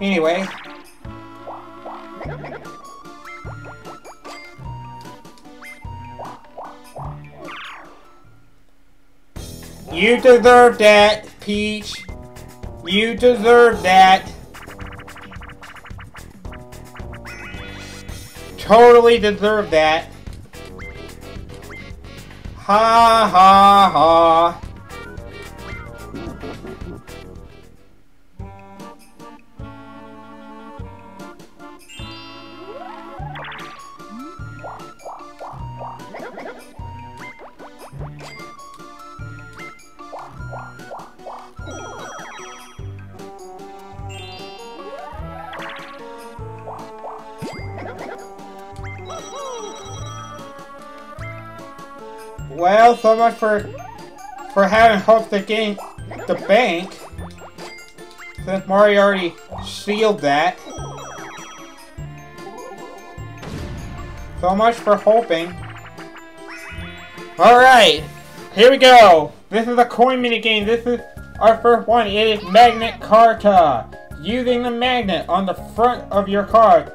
Anyway. You deserve that, Peach. You deserve that. Totally deserve that. Ha ha ha. Well, so much for for having hopes to gain the bank. Since Mario already sealed that. So much for hoping. Alright, here we go. This is a coin mini game. This is our first one. It is Magnet Carta. Using the magnet on the front of your card,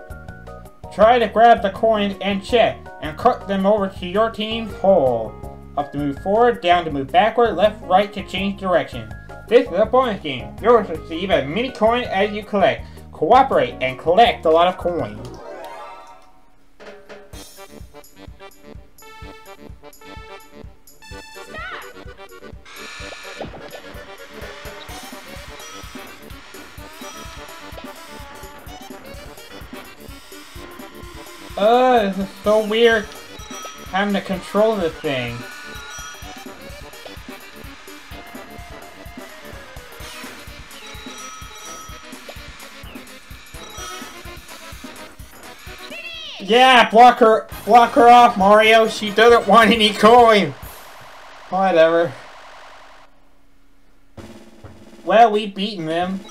try to grab the coins and check, and cut them over to your team's hole. Up to move forward, down to move backward, left, right to change direction. This is a bonus game. You'll receive as many coins as you collect. Cooperate and collect a lot of coins. Uh, this is so weird having to control this thing. Yeah, block her, block her off, Mario. She doesn't want any coin. Whatever. Well, we've beaten them.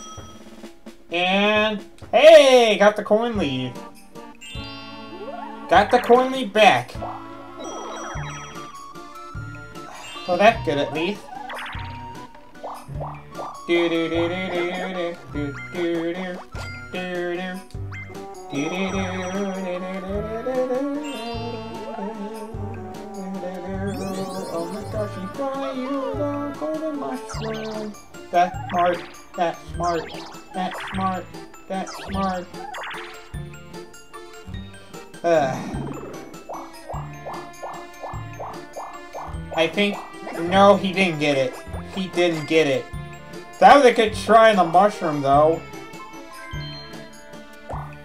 And, hey, got the coin lead. Got the coin back. So that's good at least. Do do do do do do do do do do Oh my gosh, she's gonna use a golden mushroom. That's smart. That's smart. That's smart. That's smart. I think... No, he didn't get it. He didn't get it. That was a good try on the mushroom, though.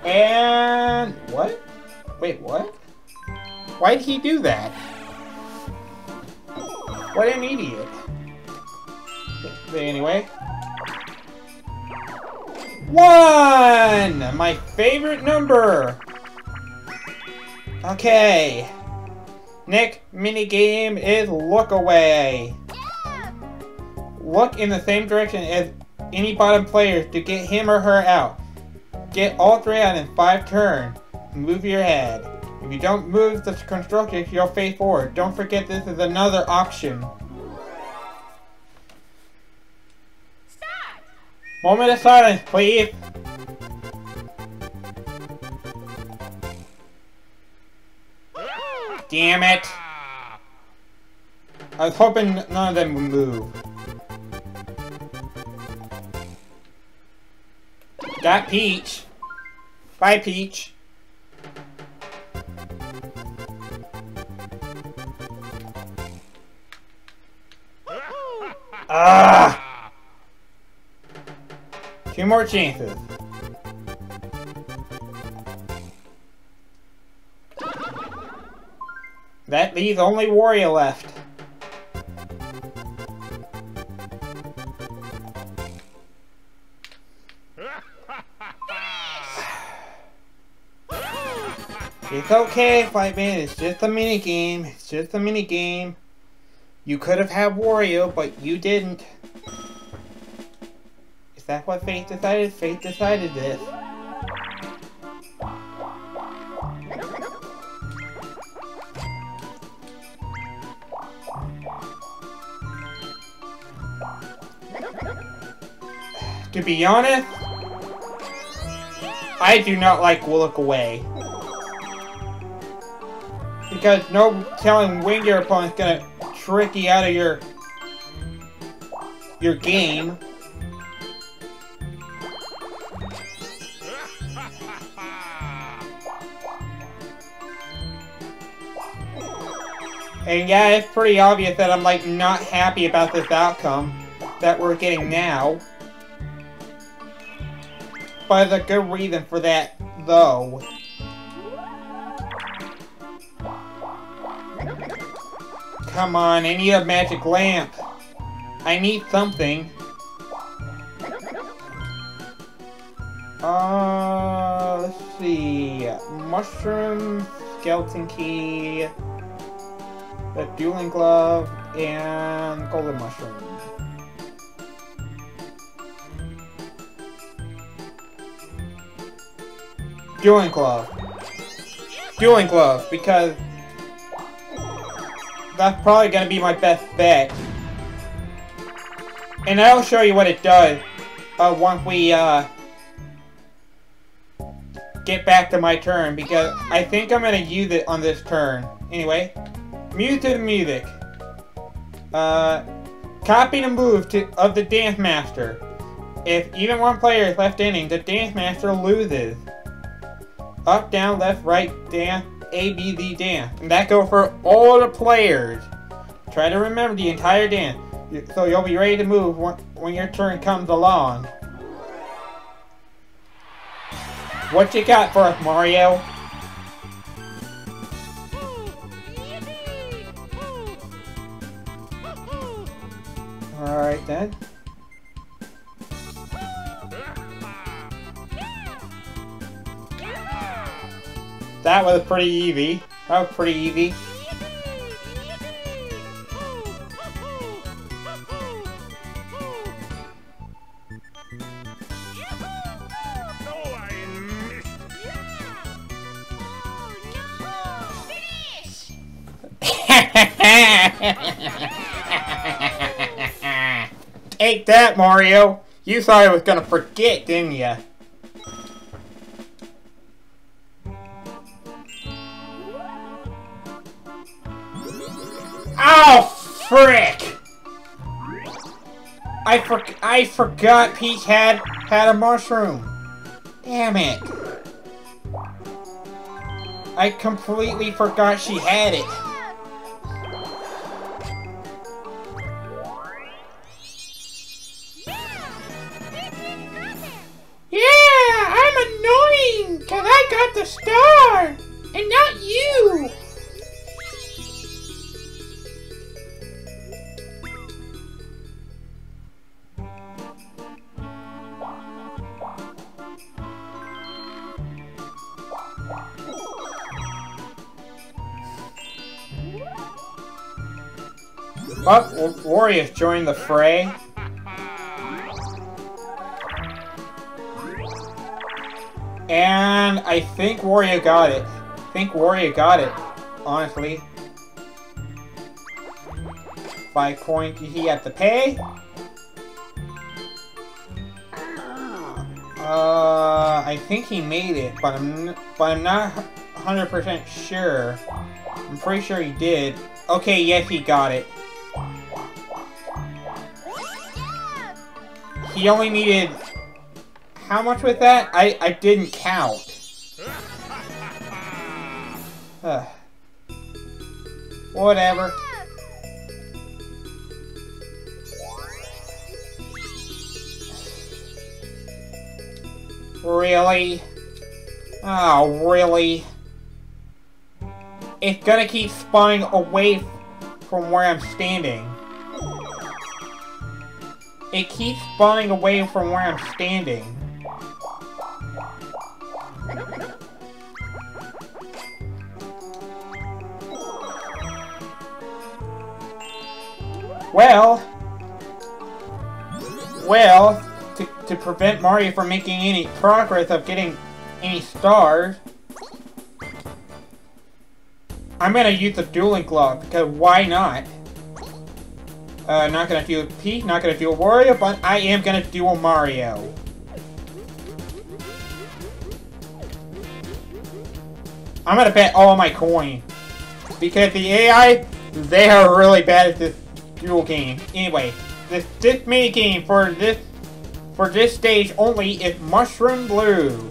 And... What? Wait, what? Why did he do that? What an idiot. Anyway. One! My favorite number! Okay. Next minigame is look away. Yeah. Look in the same direction as any bottom players to get him or her out. Get all three out in five turns. Move your head. If you don't move the constructor, you'll face forward. Don't forget this is another option. Stop! Moment of silence, please. Damn it! I was hoping none of them would move. Got Peach. Bye, Peach. Ah! Two more chances. That leaves only Wario left. It's okay, Fightman. It's just a mini game. It's just a mini game. You could have had Wario, but you didn't. Is that what Fate decided? Fate decided this. To be honest, I do not like Look Away. Because no telling when your opponent's gonna trick you out of your your game. And yeah, it's pretty obvious that I'm like not happy about this outcome that we're getting now. But there's a good reason for that, though. Come on, I need a magic lamp. I need something. Uh, let's see. Mushroom, skeleton key, the dueling glove, and golden mushroom. Dueling glove. Dueling glove, because that's probably gonna be my best bet. And I'll show you what it does uh, once we uh, get back to my turn, because I think I'm gonna use it on this turn. Anyway, mute to the music. Uh, copy the move to, of the Dance Master. If even one player is left inning, the Dance Master loses. Up, down, left, right, dance, A, B, D, dance. And that goes for all the players. Try to remember the entire dance, so you'll be ready to move when, when your turn comes along. What you got for us, Mario? Alright then. That was pretty easy. That was pretty easy. Take that, Mario! You thought I was gonna forget, didn't ya? Oh, frick! I for I forgot Peach had had a mushroom. Damn it. I completely forgot she had it. Yeah, I'm annoying because I got the star Wario's joined the fray. And I think Wario got it. I think Wario got it, honestly. Five coins he had to pay. Uh, I think he made it, but I'm but I'm not 100% sure. I'm pretty sure he did. Okay, yes, he got it. He only needed... How much with that? I, I didn't count. Uh, whatever. Really? Oh, really? It's gonna keep spawning away from where I'm standing. It keeps spawning away from where I'm standing. Well... Well, to, to prevent Mario from making any progress of getting any stars, I'm gonna use the dueling glove, because why not? Uh, not gonna do Peach, not gonna do Wario, but I am gonna do Mario. I'm gonna bet all my coin. Because the AI, they are really bad at this duel game. Anyway, this, this mini game for this for this stage only is Mushroom Brew.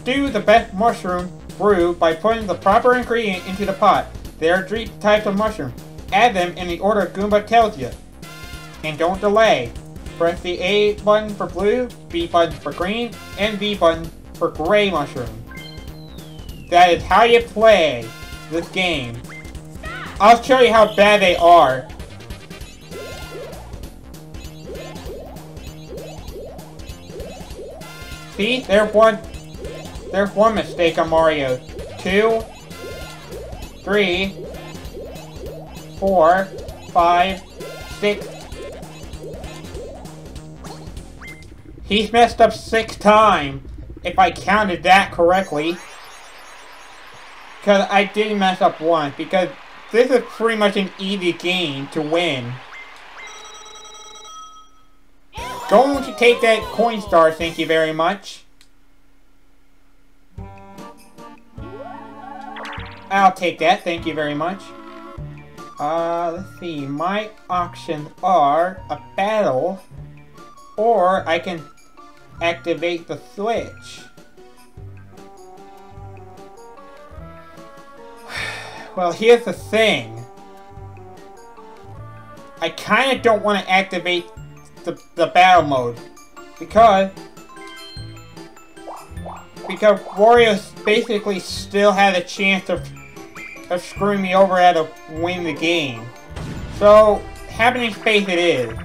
Stew the best mushroom brew by putting the proper ingredient into the pot. There are three types of mushroom. Add them in the order Goomba tells you. And don't delay. Press the A button for blue, B button for green, and B button for gray mushroom. That is how you play this game. I'll show you how bad they are. See, there's one, there's one mistake on Mario. Two, three, four, five, six. He's messed up six times, if I counted that correctly. Because I did mess up once, because this is pretty much an easy game to win. Don't you take that coin star, thank you very much. I'll take that, thank you very much. Uh, let's see, my options are a battle, or I can activate the switch. Well, here's the thing. I kind of don't want to activate the, the battle mode. Because... Because Wario's basically still had a chance of, of screwing me over how to win the game. So, happening space it is.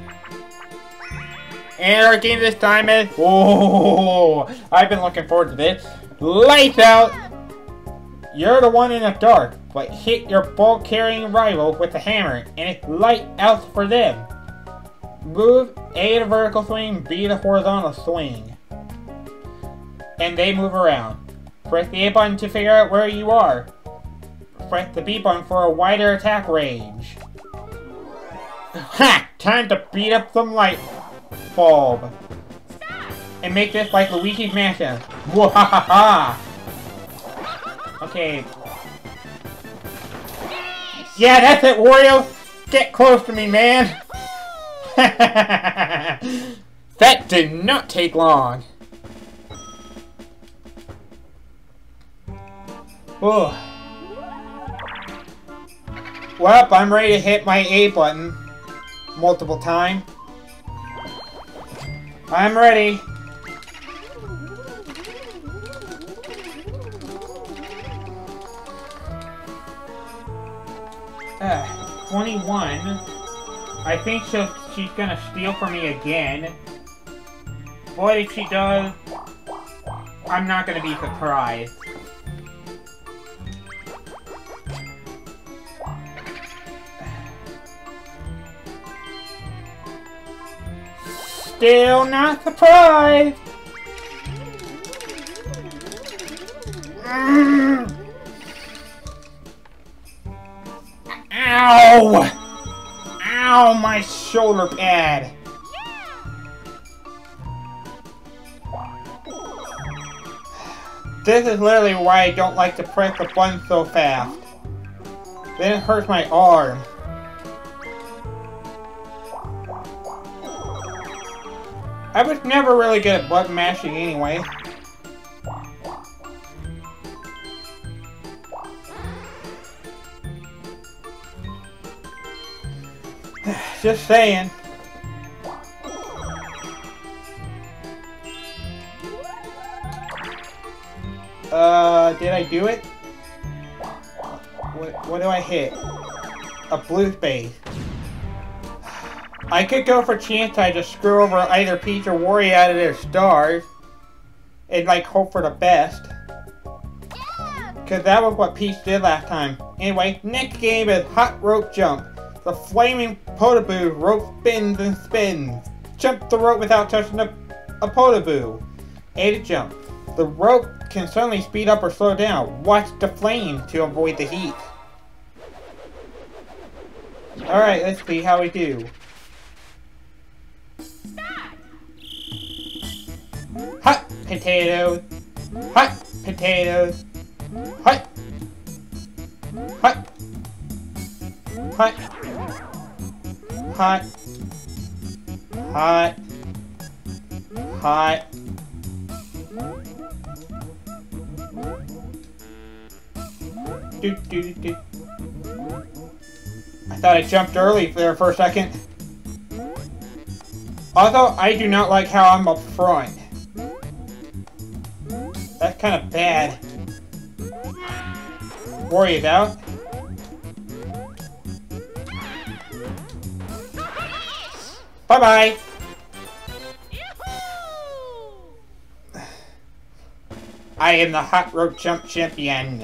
And our game this time is... Whoa! I've been looking forward to this. Lights out! You're the one in the dark, but hit your ball-carrying rival with the hammer, and it's light out for them. Move A to vertical swing, B to horizontal swing. And they move around. Press the A button to figure out where you are. Press the B button for a wider attack range. Ha! Time to beat up some light bulb. And make this like Luigi's Mansion. Wahaha! Okay. Yeah, that's it, Wario! Get close to me, man! that did not take long. Oh. Well, I'm ready to hit my A button multiple times. I'm ready. Uh, 21. I think she'll, she's gonna steal from me again. Boy, if she does, I'm not gonna be surprised. Still not surprised! Mm. Ow! Ow, my shoulder pad! This is literally why I don't like to press the button so fast. Then it hurts my arm. I was never really good at button mashing anyway. Just saying. Uh, did I do it? What, what do I hit? A blue space. I could go for chance I just screw over either Peach or Wario out of their stars. And like hope for the best. Cause that was what Peach did last time. Anyway, next game is Hot Rope Jump. The flaming Podoboo rope spins and spins. Jump the rope without touching a, a Podoboo. A to jump. The rope can suddenly speed up or slow down. Watch the flame to avoid the heat. Alright, let's see how we do. Potatoes. Hot potatoes. Hot Hut. Hut. Hut. Hut. Hut. Do, do, do. I thought I jumped early there for a second. Although, I do not like how I'm up front. Kind of bad. Worry about. Bye-bye! I am the hot rope jump champion.